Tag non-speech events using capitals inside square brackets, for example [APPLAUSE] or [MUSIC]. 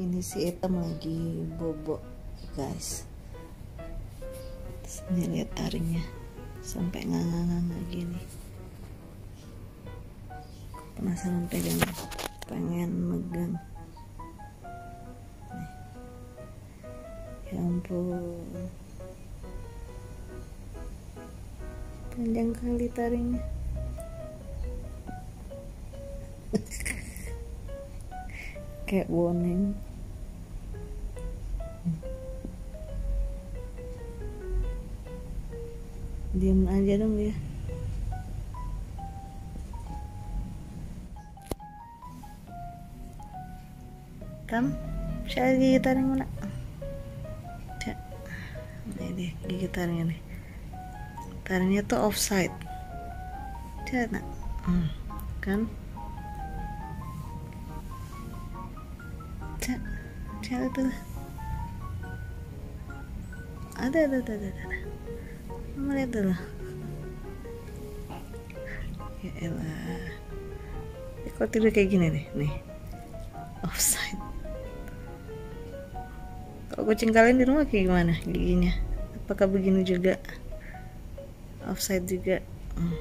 ini si Etam lagi bobo guys. Ini lihat taringnya sampai nganga-nganga gini. Penasaran pegang pengen megang. Nih. ya ampun. Panjang kali taringnya [LAUGHS] kayak boneng diam aja dong ya. Kam saya gigi taring mana ini deh gigi taringnya nih. Taringnya tuh offside. Cak, nak? Hmm. kan Cak, cak itu. Ada ada ada ada, ada. Mama lihat dulu. Ya elah. Ya, kok tidur kayak gini nih? Nih. Offside. Kalau kucing kalian di rumah kayak gimana giginya? Apakah begini juga? Offside juga? Hmm.